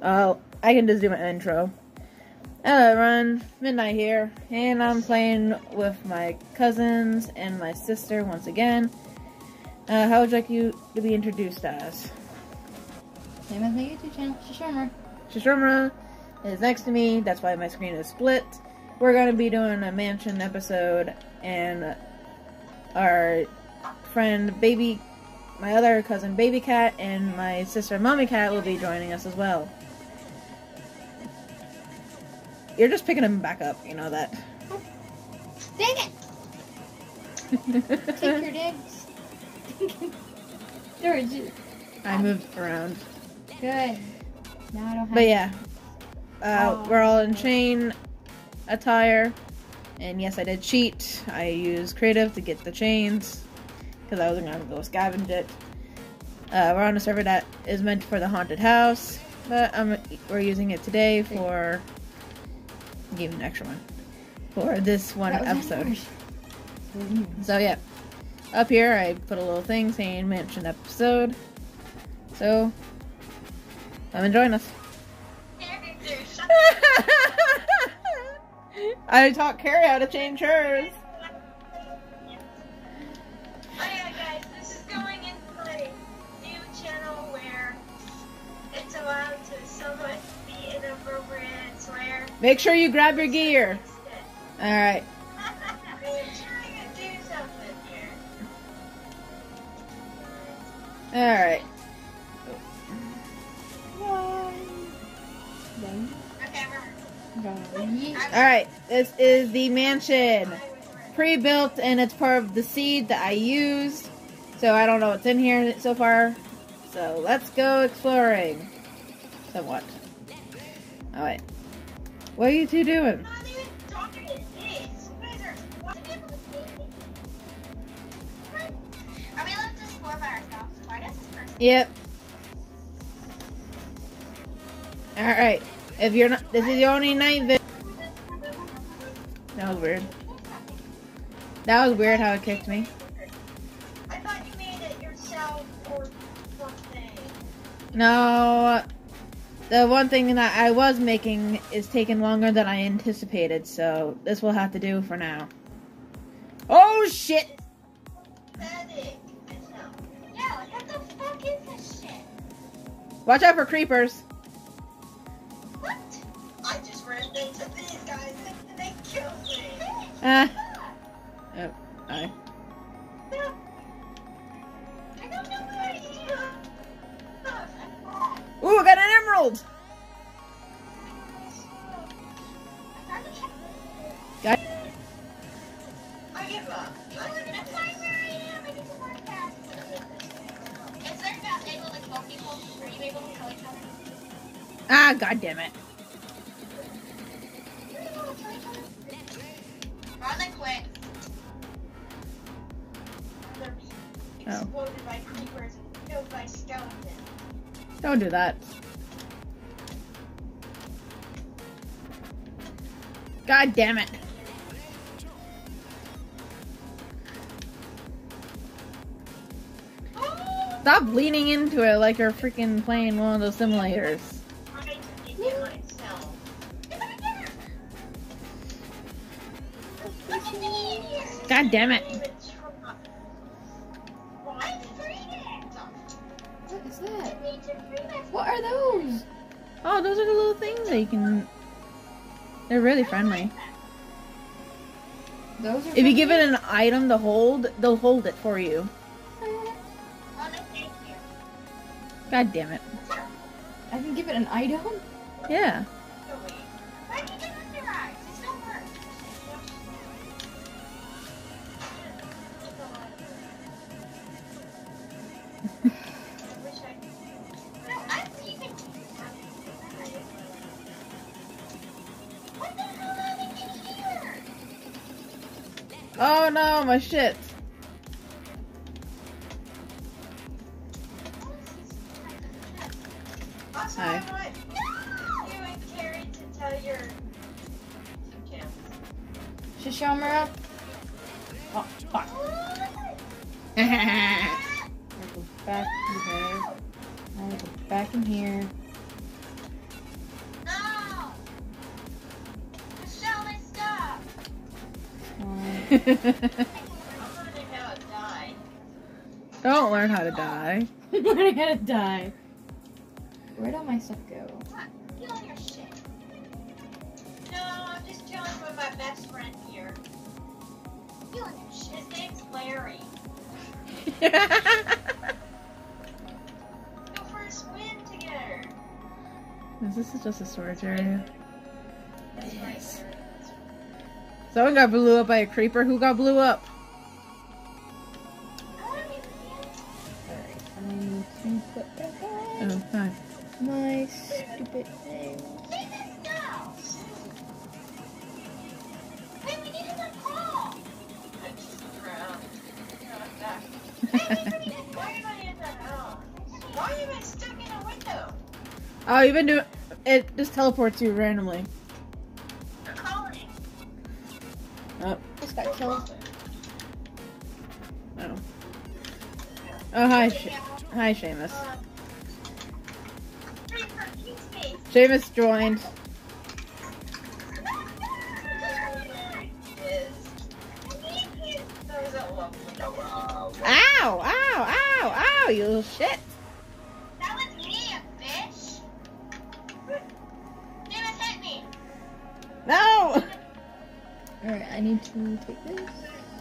Uh, I can just do my intro. Hello, everyone. Midnight here, and I'm playing with my cousins and my sister once again. Uh, how would you like you to be introduced as? Same as my YouTube channel, Shishomer. Shishimura is next to me. That's why my screen is split. We're going to be doing a mansion episode, and our friend Baby, my other cousin Baby Cat, and my sister Mommy Cat will be joining us as well. You're just picking them back up, you know that. Dang it! Take your digs. George. I moved around. Good. Now I don't have But yeah, uh, Oh. we're all in chain attire. And yes, I did cheat. I used creative to get the chains because I wasn't going to go scavenge it. Uh, we're on a server that is meant for the haunted house, but um, we're using it today for. Give an extra one for this one episode. So yeah, up here I put a little thing saying mention episode. So come and join us. I taught Carrie how to change hers. Oh, this is going into my new channel where it's allowed Make sure you grab your gear. All right. All right. All right. This is the mansion, pre-built, and it's part of the seed that I used. So I don't know what's in here so far. So let's go exploring. Somewhat. All right. What are you two doing? I'm not even talking to this. You guys are watching it with me. Are we allowed to explore by ourselves? Why does this person? Yep. All right. If you're not, this is the only night. That was weird. That was weird how it kicked me. I thought you made it yourself or something. No, the one thing that I was making is taking longer than I anticipated, so this will have to do for now. Oh shit! Pathetic. Yeah, like, what the fuck is this shit? Watch out for creepers. What? I just ran into these guys and they killed me. Ah. Oh. I able to kill each other? Ah, god damn it. Oh. Don't do that. God damn it. Stop leaning into it like you're freaking playing one of those simulators. God damn it. You can. They're really friendly. Those are. If you give it an item to hold, they'll hold it for you. No, thank you. God damn it. I can give it an item. Yeah. Oh my shit. Go for a swim together. Is this just a storage area? Yes. Someone got blew up by a creeper. Who got blew up? Been doing. It just teleports you randomly. Oh, Just got killed. oh. Oh, hi, hi, Seamus. Seamus joined.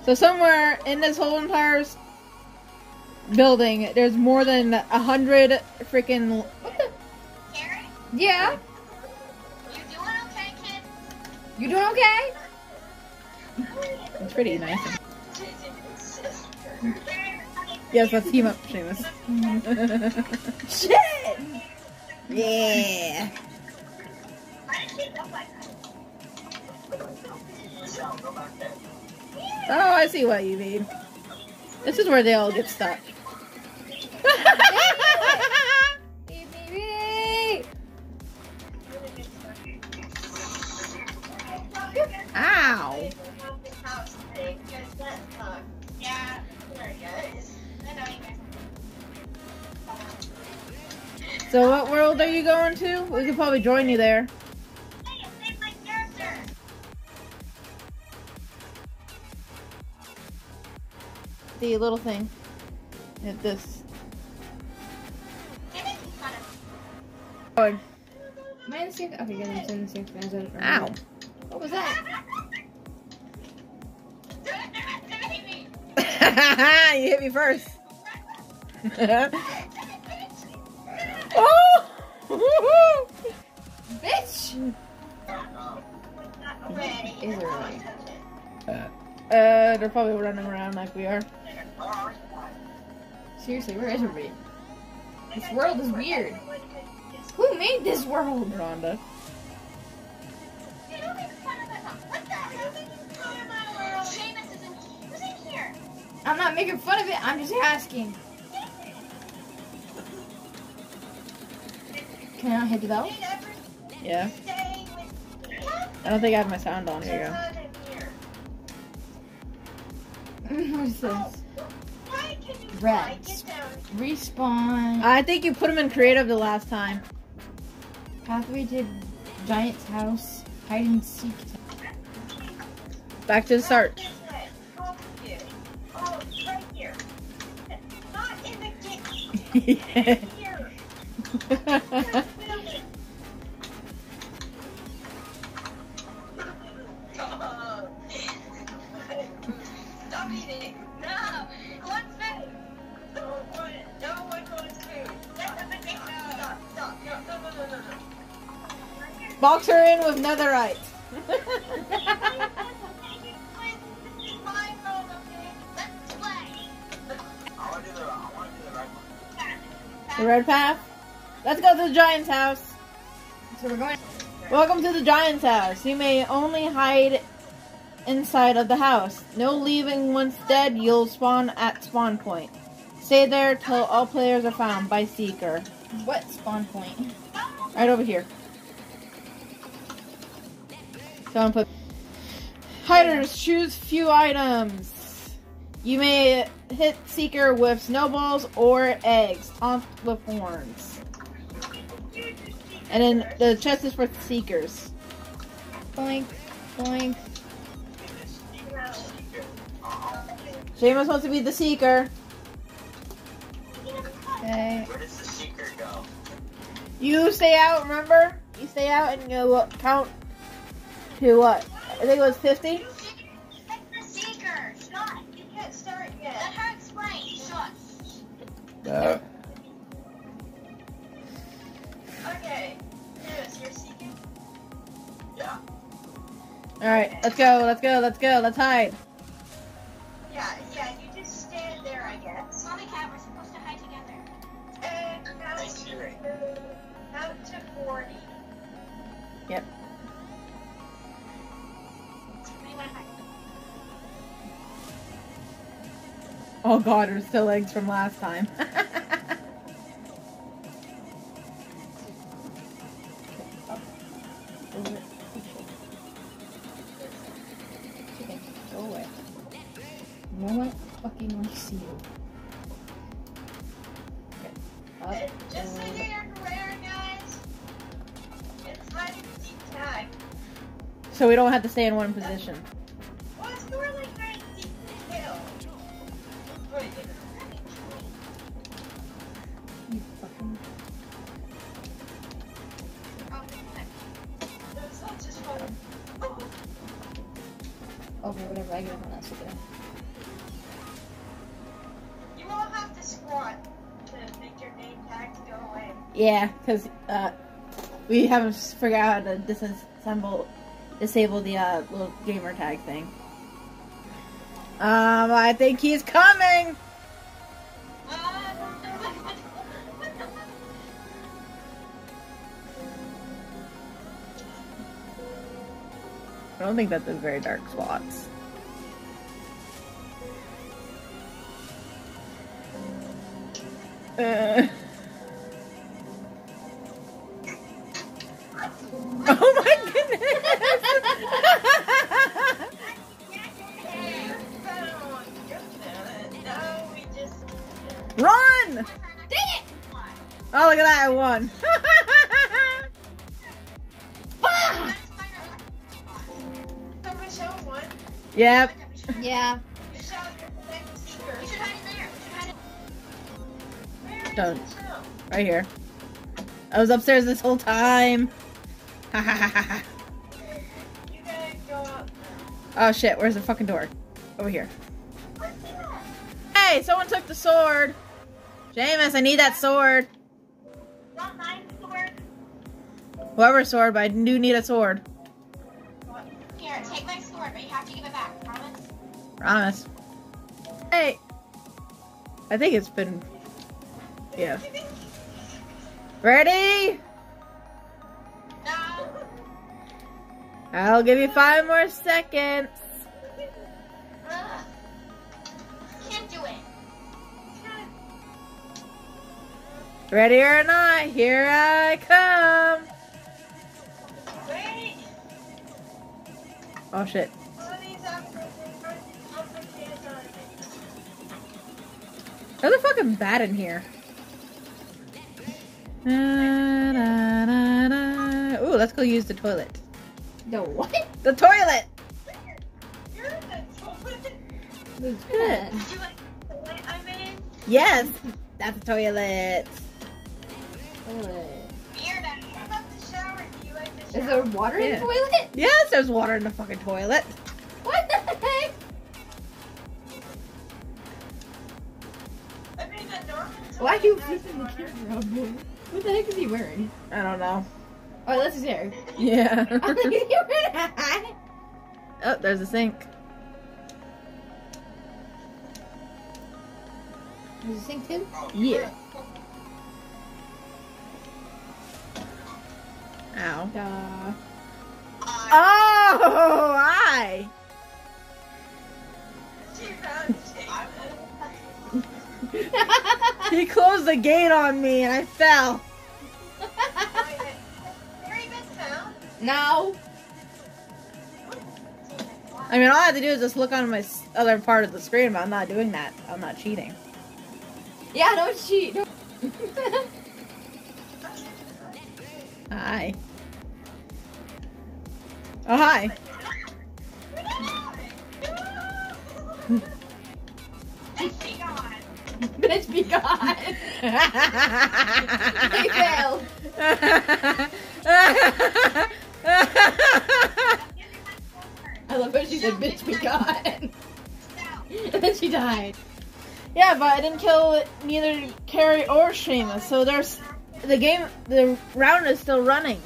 So somewhere in this whole entire building, there's more than a hundred freaking. What the? Karen, Yeah? you doing okay, kid? You doing okay? It's pretty nice. Yes, let's team up, Seamus. Shit! yeah. Oh, I see what you mean. This is where they all get stuck. Ow! So, what world are you going to? We could probably join you there. The little thing. Hit this. You're making fun of me. Oh, Am I in the safe? Okay, good. I'm in the safe. Ow. What was that? you hit me first. oh! Bitch! Is it really? uh, they're probably running around like we are. Seriously, where is everybody? This world is weird. Who made this world? Rhonda. Hey, don't make fun of us. What the hell did you call my world? Seamus is in Who's in here? I'm not making fun of it. I'm just asking. Can I hit the bell? Yeah. stay with What? I don't think I have my sound on. Here you go. what is this? Why Respawn. I think you put them in creative the last time. Pathway to Giant's house. Hide and seek. Back to the start. Oh. Right here. Not in the kitchen. Here. Stop eating. No. What's food? Box her in with netherite. the red path. Let's go to the giant's house. So we're going. Welcome to the giant's house. You may only hide inside of the house. No leaving once dead, you'll spawn at spawn point. Stay there till all players are found by Seeker. What spawn point? Right over here. Someone put hiders choose few items. You may hit Seeker with snowballs or eggs, taunt with horns. And then the chest is for Seekers. Boink, boink. Seamus wants to be the seeker. Okay. Where does the seeker go? You stay out, remember? You stay out and you uh, count to what? I think it was 50? The seeker. Shut. You can't start yet. Let her explain. Shut. Uh, Okay. Yes, you're seeking. Yeah. Alright, let's go, let's go, let's go, let's hide. Yeah, yeah. And count to, count to forty. Yep. Where do you want to hide? Oh god, there's still eggs from last time. Oh, Go away. No one fucking wants to see you. So we don't have to stay in one position. Well, it's more like hide and seek kill. Wait, You fucking. that's not just fun. Okay, whatever. I get everyone else to do. You all have to squat to make your name tags go away. Yeah, because uh, we haven't figured out how to disassemble, disable the uh, little gamer tag thing. Um, I think he's coming! I don't think that there's very dark spots. Uh. Where is Done. Michelle? Right here. I was upstairs this whole time. Ha ha ha ha ha. You gotta go up. Oh shit, where's the fucking door? Over here. Hey, someone took the sword. Jameis, I need that sword. Not mine sword. Whoever's sword, but I do need a sword. Here, take my Promise. Hey. I think it's been. Yeah. Ready? No. I'll give you five more seconds. Ugh. Can't do it. Ready or not, here I come. Wait. Oh shit. One of these after I'll put hands on it. There's a fucking bat in here. Na, na, na, na. Ooh, let's go use the toilet. The what? The toilet! You're in the toilet. Who's Good. Did you like the toilet I'm in? Yes! That's a toilet. Toilet. Weird. What about the shower? Do you like the Is there water in Yeah. the toilet? Yes, there's water in the fucking toilet. What the heck? Why are you toilet has flipping the camera up, boy? What the heck is he wearing? I don't know. Oh, that's his hair. Yeah. I think he wearing a hat. oh, there's a sink. Does he sink too? Yeah. Ow. Duh. Oh, hi. She found Jason. He closed the gate on me and I fell. Where you been found? no. I mean, all I have to do is just look on my other part of the screen, but I'm not doing that. I'm not cheating. Yeah, don't cheat. Don't- Hi. Oh, hi. Bitch, be gone. He failed. I love how she said, bitch, be gone. and then she died. yeah, but I didn't kill neither Carrie or Seamus, so there's the game. The round is still running.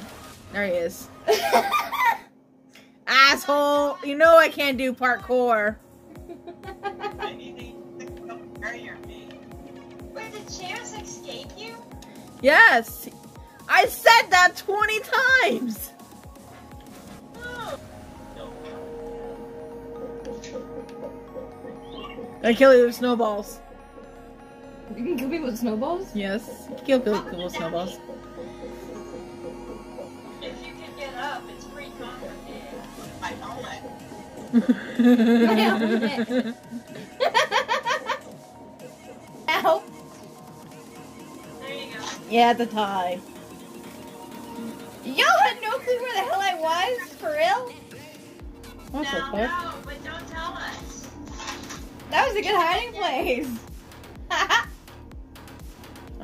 There he is, asshole. You know I can't do parkour. Wait, did escape you? Yes, I said that twenty times. Oh. I kill you with snowballs. You can kill me with snowballs? Yes, kill people with snowballs. If you can get up, it's free complicated. My helmet. My helmet. Ow. Yeah, at the tie. Y'all had no clue where the hell I was? For real? What the no, fuck? no, but don't tell us. That was a good hiding place.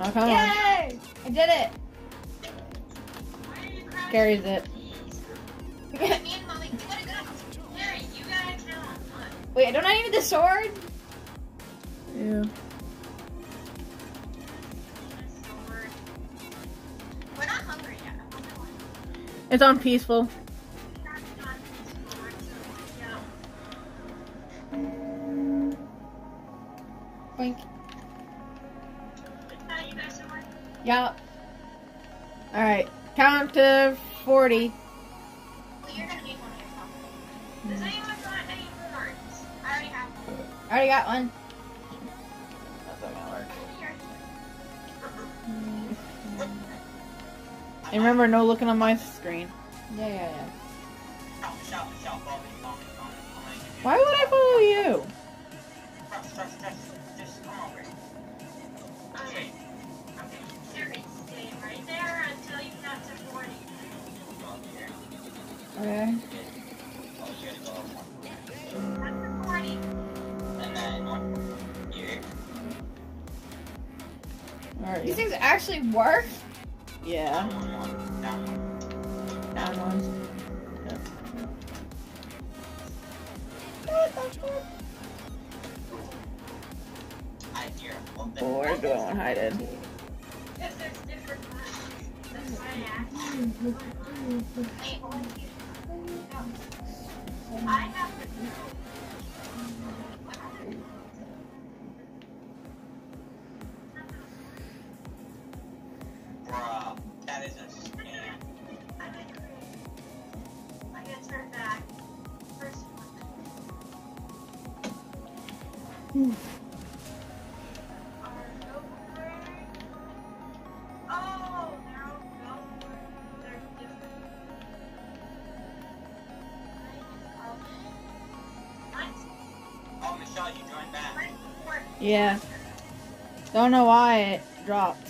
Oh, come on. Yay! I did it. Why are you crouching? Carries it. Me and Mommy, we gotta go. Harry, you gotta kill Wait, don't I need the sword? Yeah. It's on peaceful. That's not his sword, so, yeah. Boink. Is that you guys sword? Yup. Alright, count to 40. Well, you're gonna need And remember, no looking on my screen. Yeah, yeah, yeah. Why would I follow you? Okay. Okay. Harry, stay right there until you get to 40. Okay. You gotta go up one. That's the 40. And then one here. Alright. These things actually work? Yeah. Down one, one, down one. Down one. I hear a little bit. Oh, where's the hiding? Because there's different ones. That's why I asked. Wait, hold on. I have to Yeah. Don't know why it dropped.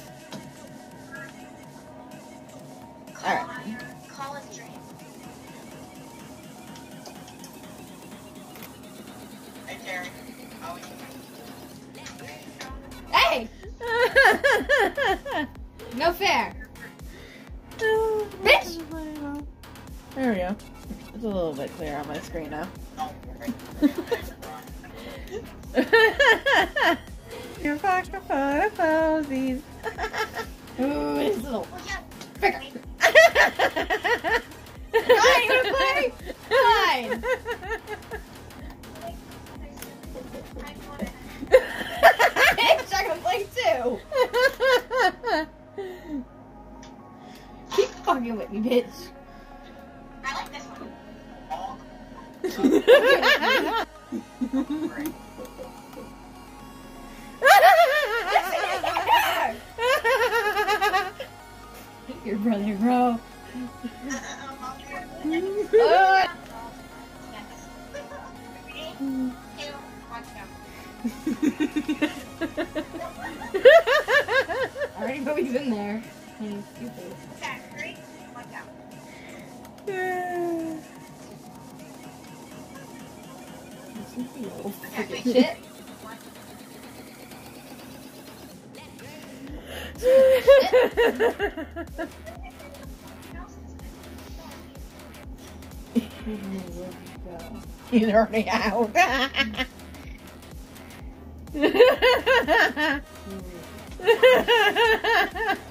He's already out.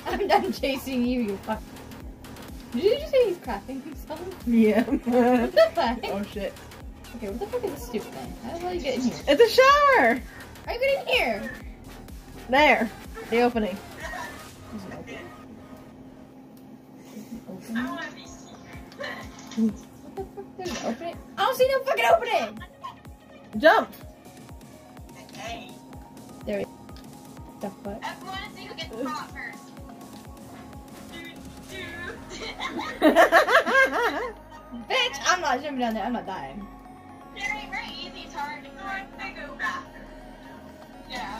I'm done chasing you, you fuck. Did you just say he's crafting himself? yeah. What the fuck? oh shit. Okay, what the fuck is this stupid thing? How the hell you get in here? It's a shower! How you get in here? There. The opening. I opening? want to be secret. What the fuck? There's? I don't see no fucking opening! Jump! Hey, The fuck? I want to see who gets caught first. dude, dude. Bitch! I'm not jumping down there. I'm not dying. Very, very easy. So I'm go bathroom. Yeah,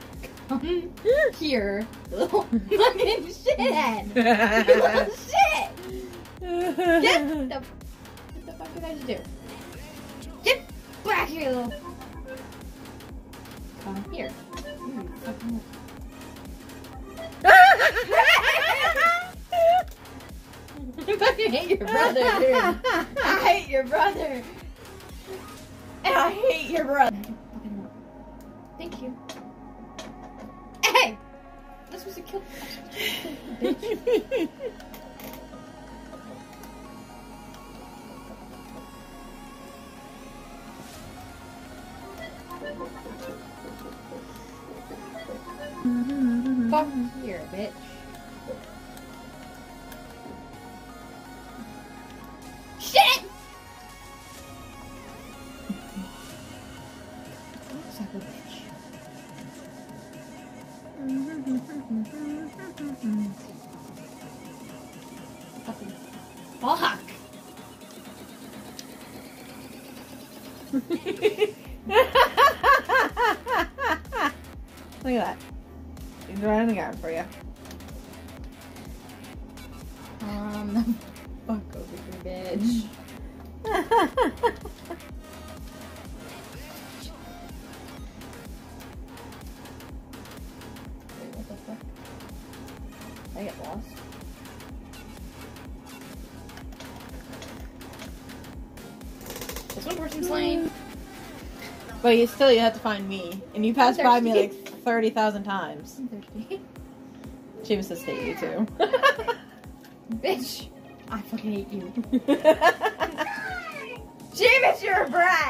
Come here. Little fucking shithead. Little shit! Get the. What the fuck did I just do? Get back here, little. Come here. Hmm, you fucking. I fucking hate your brother, dude. I hate your brother. And I hate your brother. Thank you. This was a kill. Bitch. But you still you have to find me, and you passed by me like thirty thousand times. I'm thirsty. She was to state you too. Bitch, I fucking hate you. James, you're a brat.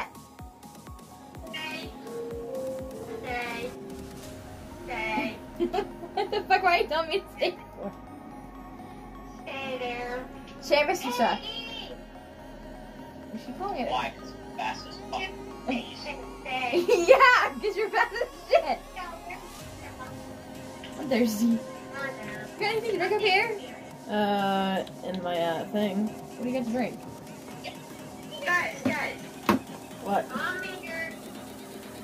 Uh, in my uh thing. What do you got to drink? Guys, guys, What? come here.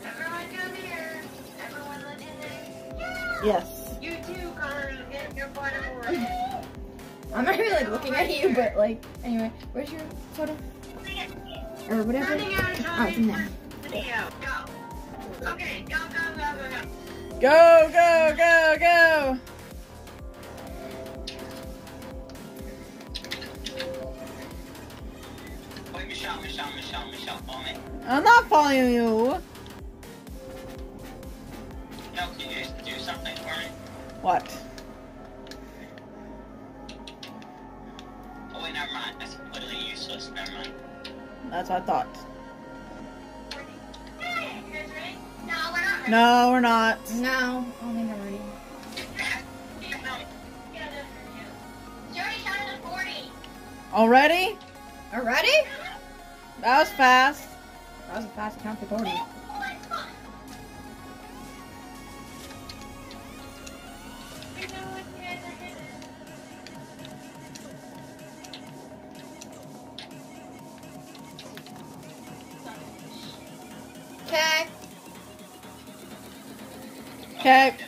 Everyone come here. Everyone there. Yes. You too, Connor. Get your over. I'm not really like looking at you, but like, anyway, where's your photo? Or whatever. Running out Oh, it's in there. Video. Go. Okay, go, go, go, go, go. Go, go, go, go! Michelle, Michelle, Michelle, Michelle, follow me. I'm not following you. No, can you do something for me? What? Oh wait, never mind. That's completely useless. Never mind. That's what I thought. Hey, you guys ready? No, we're not. No, we're not. No, I don't think I'm ready. Already counted to 40. Already? That was fast. That was a fast count to 40. Okay. Okay.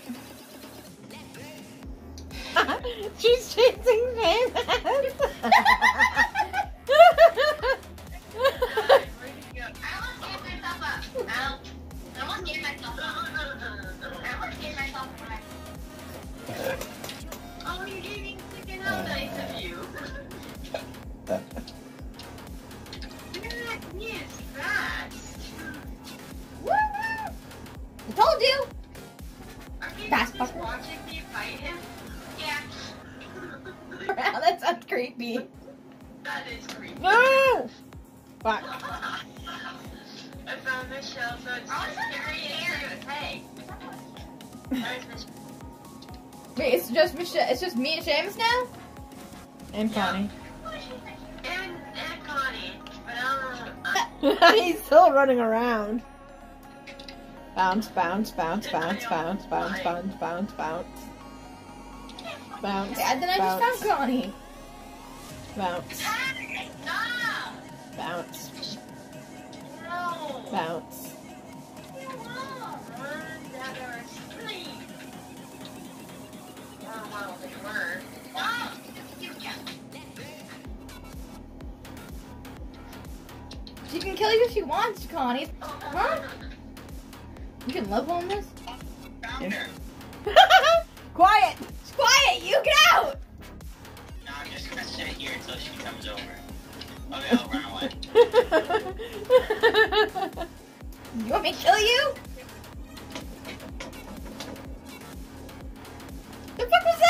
Him? Yeah. Wow, that sounds creepy. That is creepy. no! Fuck. I found Michelle, so it's Oh, just scary. serious. Hey. There's Michelle. Wait, it's just Michelle. It's just me and Seamus now. And Connie. And, and Connie. But I don't know. He's still running around. Bounce, bounce, bounce, bounce, bounce, bounce, bounce, bounce, bounce. Bounce. Yeah, then I just found Connie. bounce, bounce, No. bounce. Run, that are asleep. Or, well, they were. Stop. You She can kill you if she wants, Connie. Huh? You can level on this. Found her. Quiet! Quiet, you get out. No, I'm just gonna sit here until she comes over. Okay, I'll run away. You want me to kill you? The fuck was that?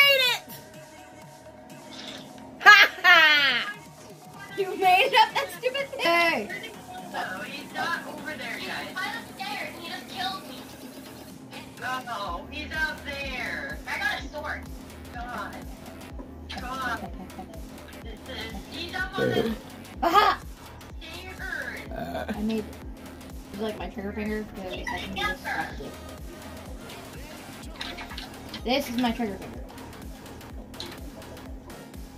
You made up that stupid thing. No, he's not over there, He's guys. by the stairs. He just killed me. No, he's out there. I got a sword. God. God. This is, he's up on the Aha! stairs. I made it like my trigger finger because I can be distracted. This is my trigger finger.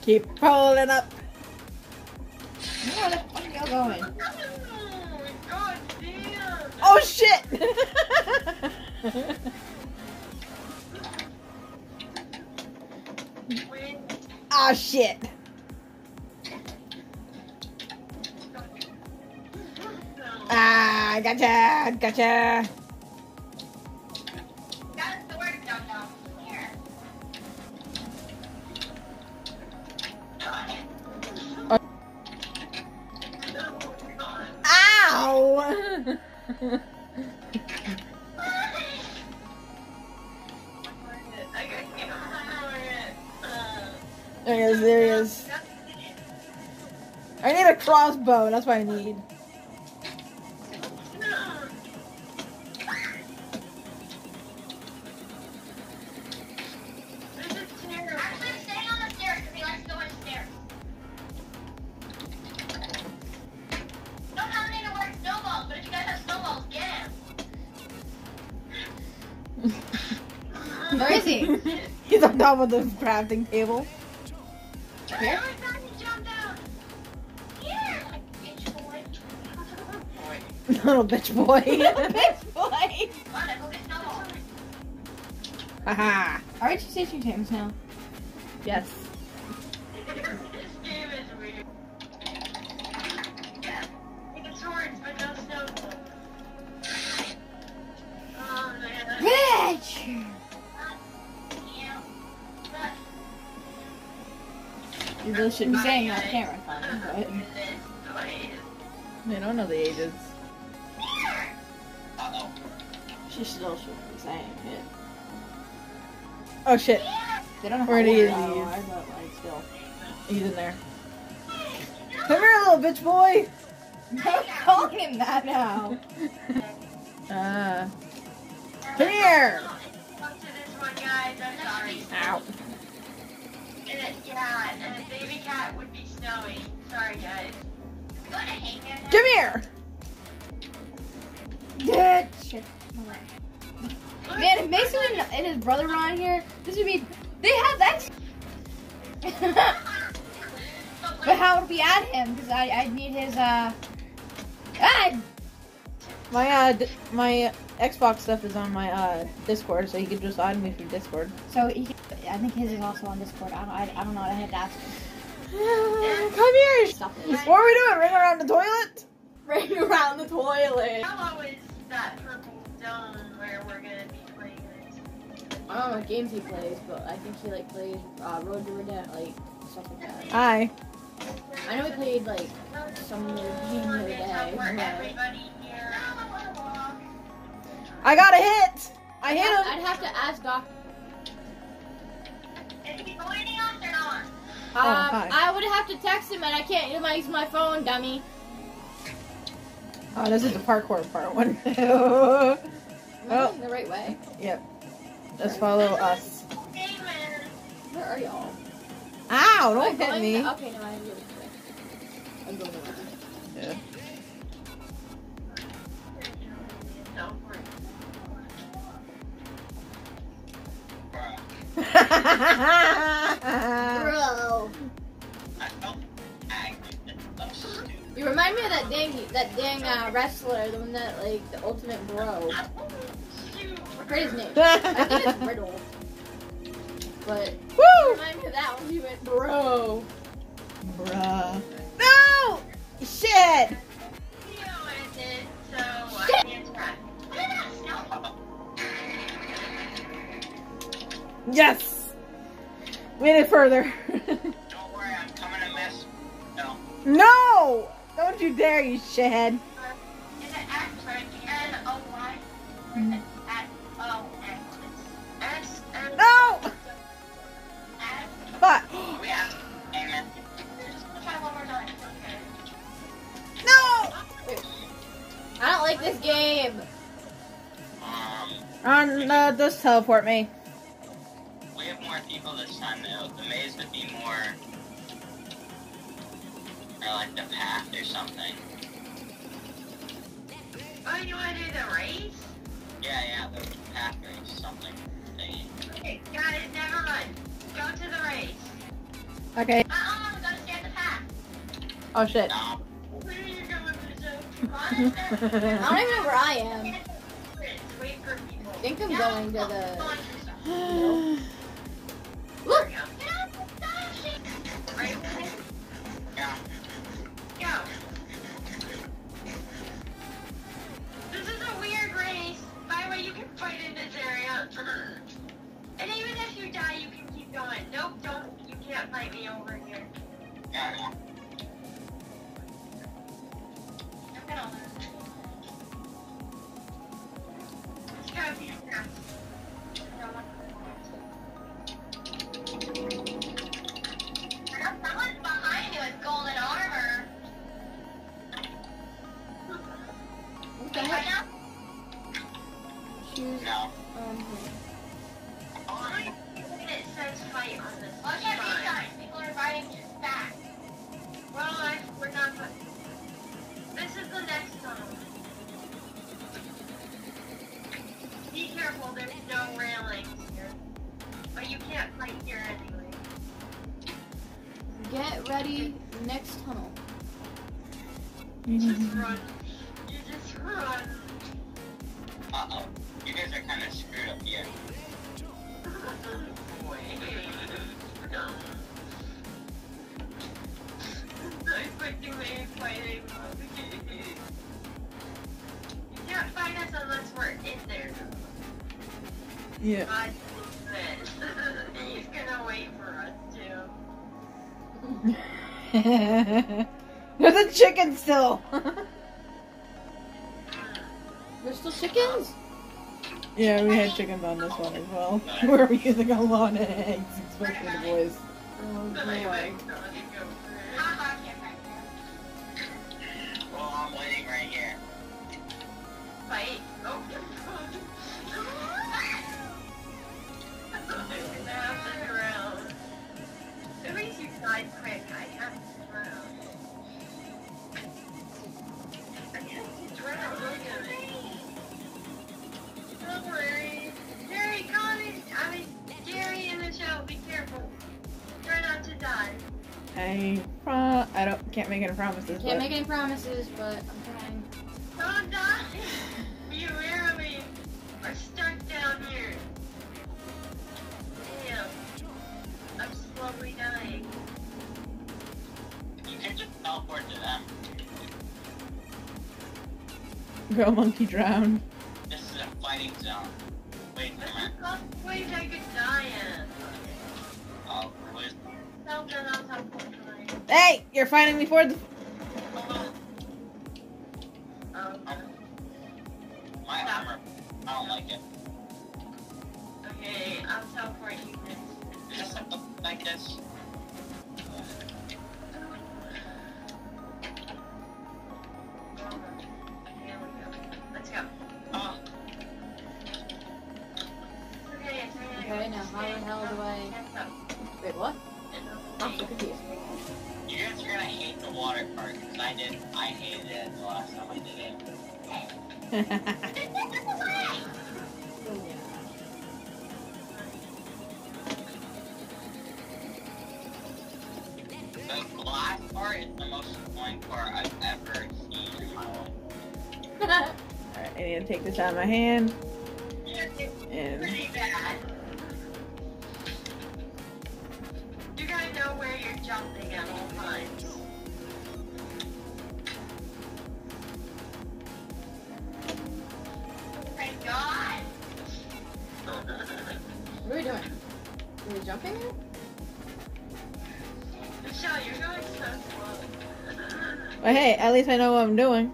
Keep pulling up. No, that's where. Oh, oh shit! Ah oh, shit! Ah, gotcha, gotcha. Guys That's what I need. Where is he? He's on top of the crafting table. Here? Little bitch boy. Little bitch boy. Haha. Aren't you teaching games now? Yes. You really shouldn't be saying on camera. But... They don't know the ages. She still should be the same. Oh shit. They don't know to use these. Like, still. He's in there. Come here, little bitch boy! Don't call him that now. uh. Come here! Ow. Yeah, and the baby cat would be snowy. Sorry, guys. Come here! Bitch! Man, if Mason and, and his brother were on here, this would be. They have X. but how would we add him? Because I I need his uh. God. My uh, d- my Xbox stuff is on my uh Discord, so you can just add me through Discord. So he, can- I think his is also on Discord. I don't I, I don't know. I had to ask him. Come here. Stop What are we doing? Ring around the toilet? Ring around the toilet. How low is that purple zone where we're gonna be playing this? I don't know what games he plays, but I think he like plays uh, Road to Redemption, like stuff like that. Hi. I know he played like some game the other day. For but- everybody here. I got a hit. I hit him. I'd have to ask Doc. Is he joining us or not? Oh, Um, hi. I would have to text him, and I can't use my, use my phone, dummy. Oh, this is the parkour part one. Oh. the right way? yep. Just follow us. Where are y'all? Ow! Don't hit me. the- okay, no, I'm going. I'm going. Yeah. Bro, I felt angry. That's so stupid. you remind me of that dang that dang uh, wrestler, the one that like the ultimate bro. I forget his name. I think it's Riddle. But Woo! remind me of that when he went bro. Bruh. No! Shit! Yes! Made it further. Don't worry, I'm coming to mess. No. no! Don't you dare, you shithead. No! But We have. Amen. no! I don't like this game. Um, On uh, just teleport me. we have more people this time though. The maze would be more. Or like the path or something. Oh, you wanna do the race? Yeah, yeah, the path race, something. Thingy. Okay, guys, never mind. Go to the race. Okay. Uh-uh, we gotta stay at the path. Oh shit. No. Where are you going, Lizzo? I don't even know where I am. Wait for people. I think I'm going to the. Go Nope, don't. You can't fight me over here. Yeah. I'm gonna lose. There's a chicken still. There's still chickens? Yeah, we had chickens on this one as well. we were using a lot of eggs, especially the boys. Oh boy. Well, I'm waiting right here. Fight. Oh. I pro- I don't can't make any promises. Can't but make any promises, but I'm trying. Don't die! You really are stuck down here. Damn. I'm slowly dying. You can just teleport to them. Go monkey drown. This is a fighting zone. Wait, That's never mind. the place I could die in. Oh, where's Something else I'm going Hey, you're fighting me for the. My armor? I don't like it. okay, I'll Okay, now how the hell do I- Wait, what? I'm so confused. You guys are gonna hate the water park, because I did. I hated it the last time I did it. The glass part is the most annoying part I've ever seen in my life. Alright, I need to take this out of my hand and pretty bad. You gotta know where you're jumping at at least I know what I'm doing.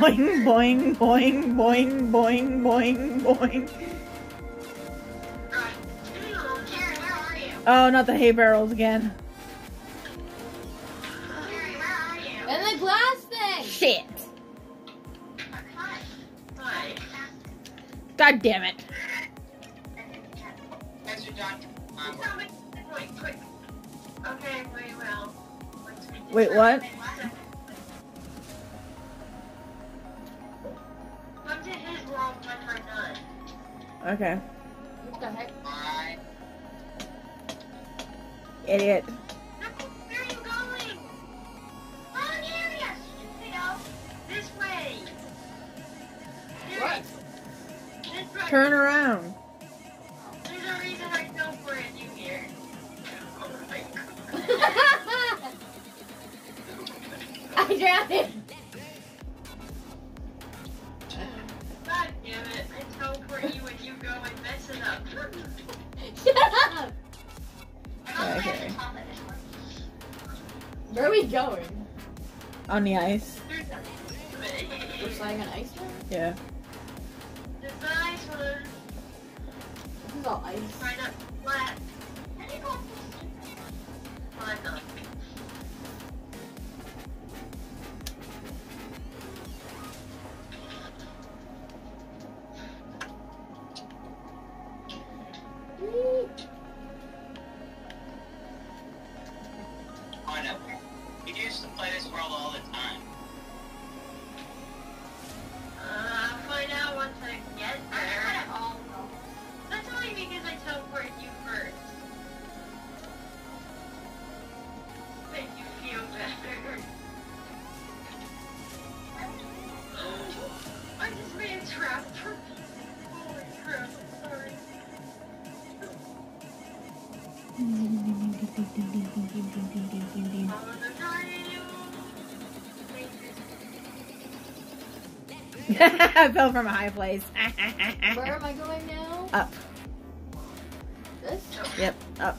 Boing, boing, boing, boing, boing, boing, boing, boing. Karen, where are you? Oh, not the hay barrels again. Karen, where are you? And the glass thing! Shit. God damn it. Guys are Come to his world when we're done. Okay. What the heck? bye. Idiot. No, where are you going? Wrong area, stupido. This way. What? This way. Turn around. There's a reason I teleported you here. Oh my god. I drowned it! God damn it. I teleport you and you go and mess it up. Shut up! Okay. Where are we going? On the ice. There's We're a... sliding on ice now? Yeah. There's a nice one. This is all ice. Try not to flat. Flat up. I I fell from a high place. Where am I going now? Up. This? Yep. Up.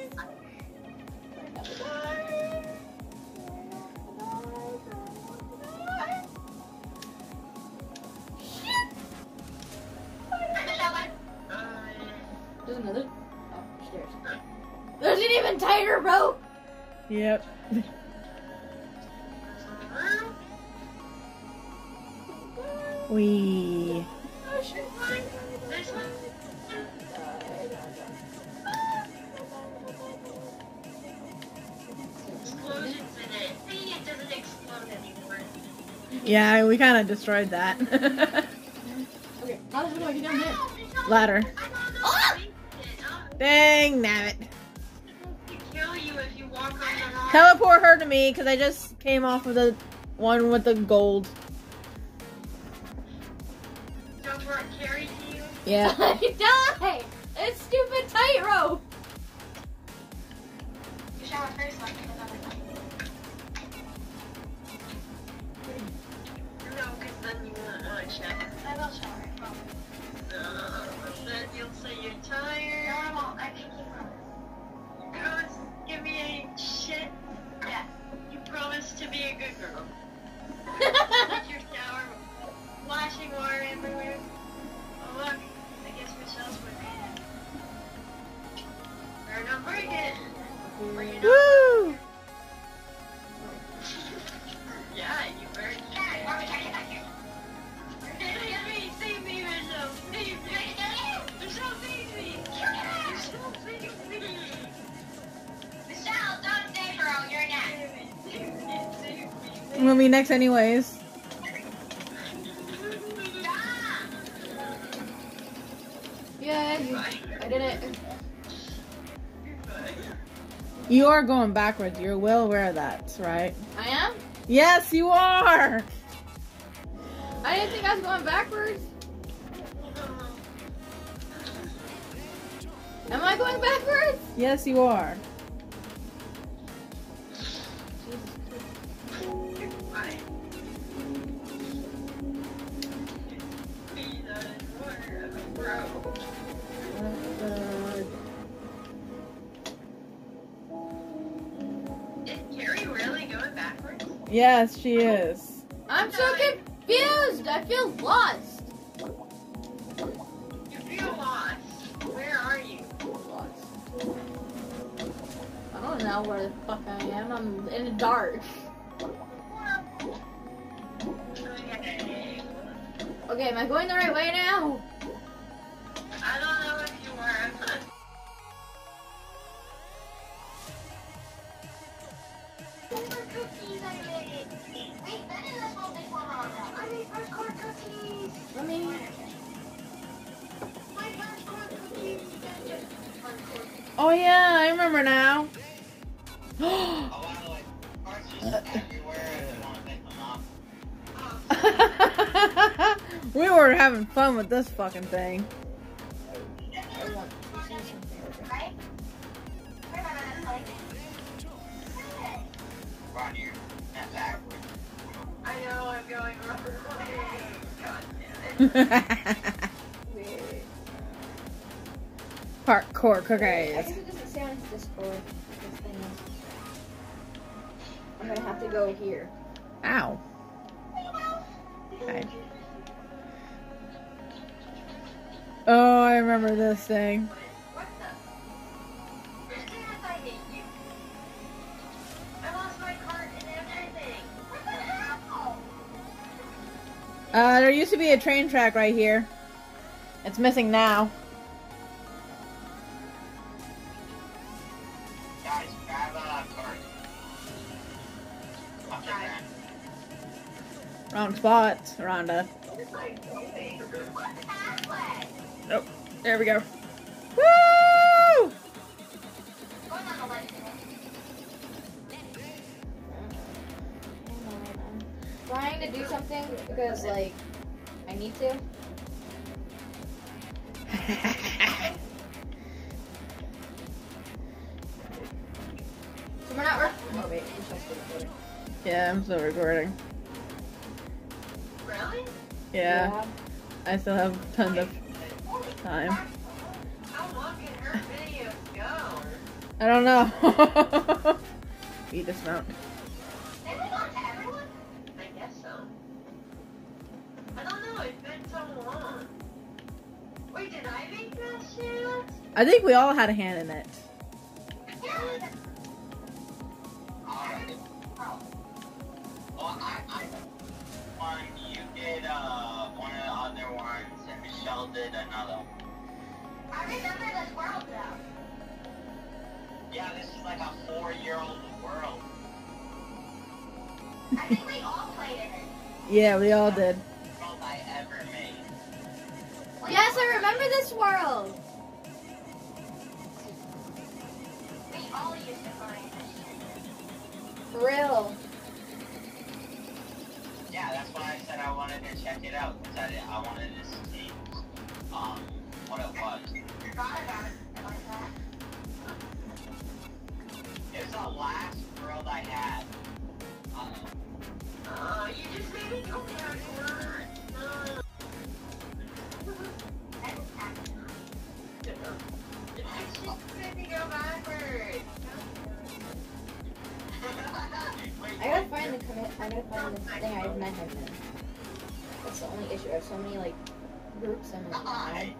kind of destroyed that. Okay, how the hell do I get down there? Ladder. Dang, damn it. kill you if you walk on the rock. Teleport her to me because I just came off of the one with the gold. Teleport carry you. Yeah. Die! It's stupid tightrope! You shower first, like, No, you won't want to check. I will shower. I promise. Uh, then you'll say you're No. I won't. I can keep promise. Promise, give me a shit. Yeah. You promise to be a good girl. Take your shower, splashing water everywhere. Oh look, I guess Michelle's with me. Better not break it. Or you know. Woo! Yeah, you better keep Dad, it. why are we trying to get back here? Me. We'll be next anyways. Yay! I did it. You are going backwards. You're well aware of that, right? I am? Yes, you are. I didn't think I was going backwards. Am I going backwards? Yes, you are. Is Carrie really going backwards? Yes, she is. I'm so confused. I feel lost. You feel lost. Where are you? Lost. I don't know where the fuck I am. I'm in the dark. Okay, am I going the right way now? Fun with this fucking thing. Right? Where am I gonna Ron, you're not backwards. I know I'm going wrong way. God damn it. Parkour cookies. What the hell? Uh, there used to be a train track right here. It's missing now. Wrong spot, Rhonda. There we go. Woo! trying to do something because like I need to. So we're not working. Oh wait, we're supposed yeah, I'm still recording. Really? Yeah, I still have tons of time. How long can her videos go? I don't know. We dismount. I guess so. I don't know, it's been so long. Wait, did I make that shit? I think we all had a hand in it. Yeah, we all did. World I ever made. Yes, I remember this world. We all used to play this shit. For real. Yeah, that's why I said I wanted to check it out. Cause I, I wanted to see um, what it was. Forgot about it like that. It was the last world I had. I gotta find the thing I have nine hundred in. That's the only issue. I have so many like groups in my uh-uh. I,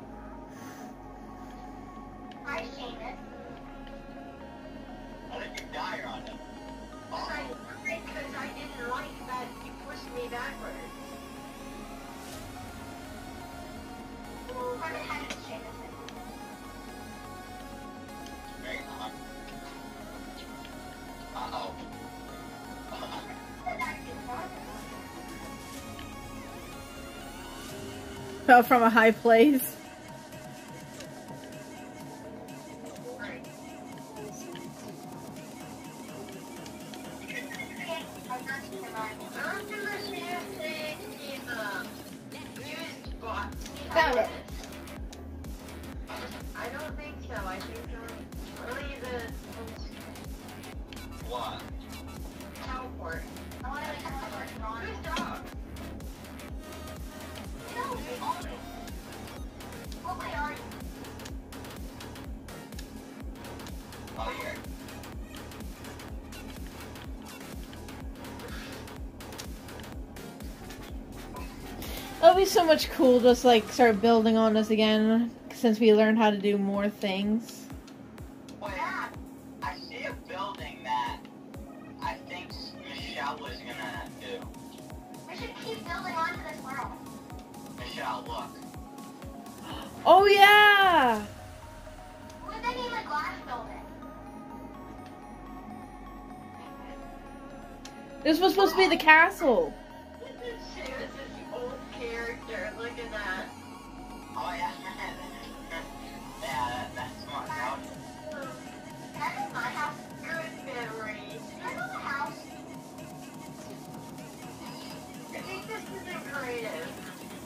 Fell from a high place. Much cool. Just like start building on this again, since we learned how to do more things.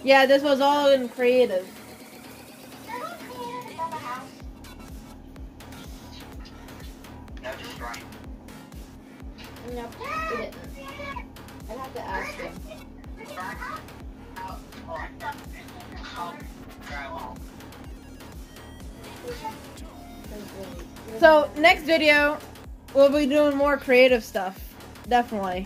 Yeah, this was all in creative. I don't create it on the house. No destroying. No, we didn't. I'd have to ask him. Out. Drywall. So next video, we'll be doing more creative stuff. Definitely.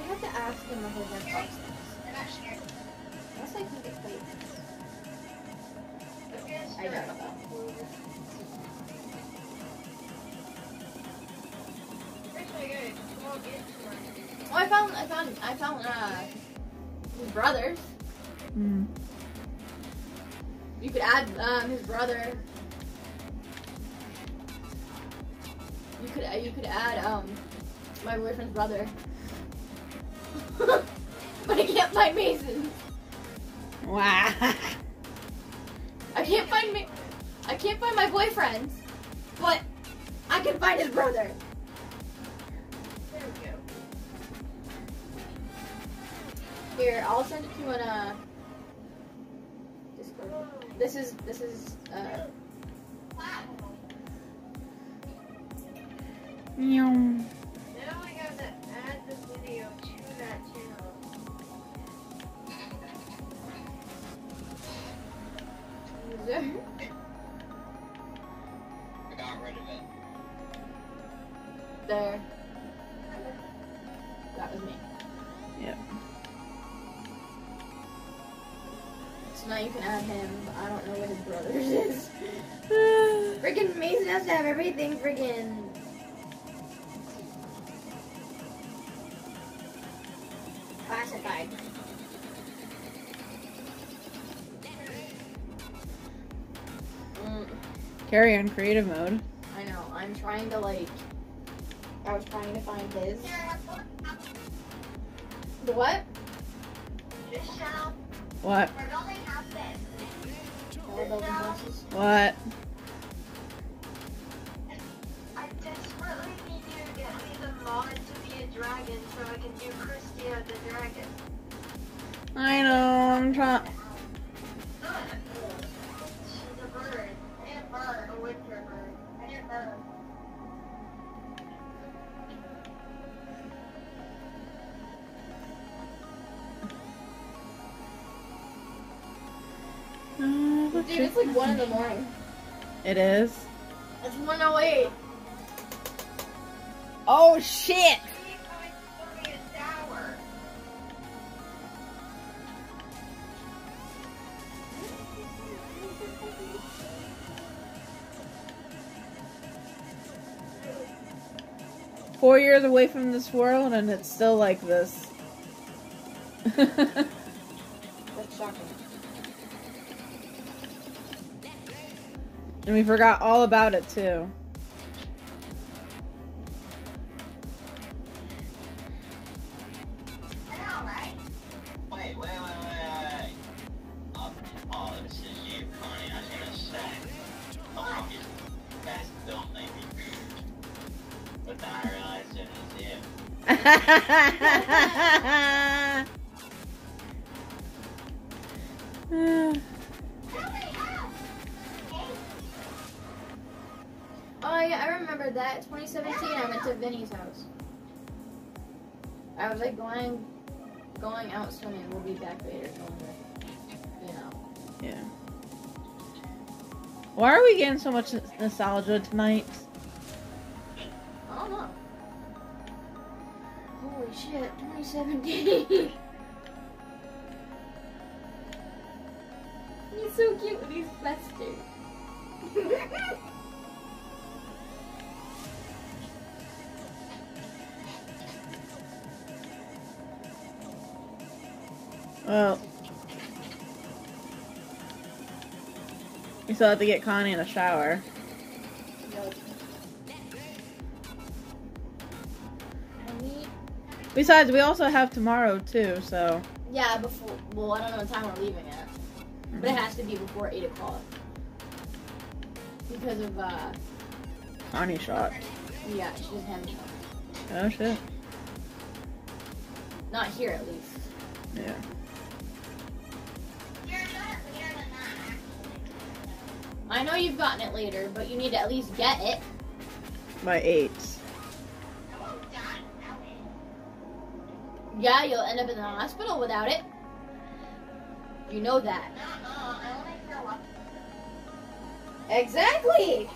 I ask him what his Xbox is. I'm not sure. Unless I can get played. I doubt it though. Oh, I found, I found, I found, uh, his brothers. Mm. You could add, um, his brother. You could, uh, you could add, um, my boyfriend's brother. But I can't find Mason. Wow. I can't find me. I can't find my boyfriend, but I can find his brother. There we go. Here, I'll send it to you in uh Discord. This is this is uh Meow. Carry on creative mode. I know. I'm trying to like. I was trying to find his. The what? This channel, What? we're building houses. All those bosses. What? One in the morning. It is. It's 108. Oh shit! Three points for me a tower. Four years away from this world, and it's still like this. That's shocking. And we forgot all about it too. So much nostalgia tonight? Have to get Connie in the shower. Besides, we also have tomorrow too, so Yeah, before. Well, I don't know what time we're leaving at, but it has to be before eight o'clock because of uh, Connie shot. yeah, she's having Oh shit. not here at least. Yeah. I know you've gotten it later, but you need to at least get it. My eight. I won't die without it. Yeah, you'll end up in the hospital without it. You know that. No, no, I only throw up. Exactly.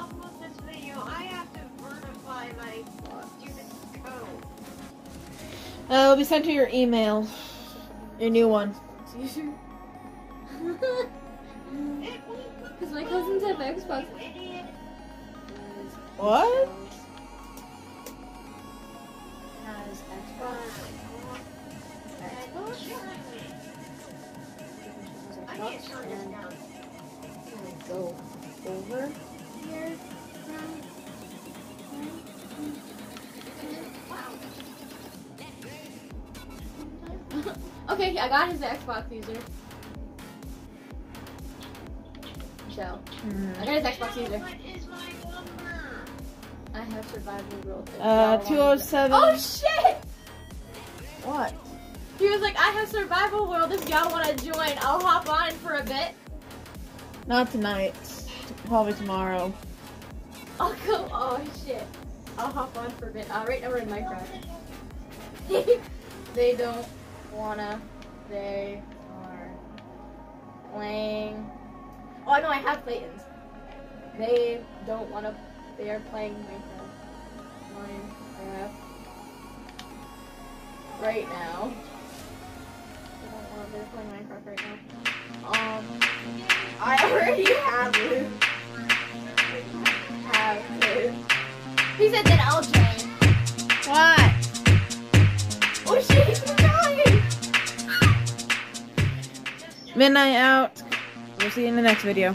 Upload this video, I have to verify my stupid code. Uh, it'll be sent to your email. Your new one. Because my cousins have Xbox. You. What? Has Xbox. Xbox. I need to turn this down. go over here. okay, I got his Xbox user. So, I got his Xbox user. What is my number? I have survival world. if Uh, y'all 207. Oh shit! What? He was like, I have survival world. If y'all want to join, I'll hop on for a bit. Not tonight. Probably tomorrow. Go. Oh shit! I'll hop on for a bit. Uh, right now we're in Minecraft. they don't wanna. They are playing. Oh no, I have Clayton's. They don't wanna. They are playing Minecraft. Minecraft. Right now. They don't wanna. They're playing Minecraft right now. Um. I already have it. Have it. He said that I'll join. What? Oh shit, he's crying! Midnight out. We'll see you in the next video.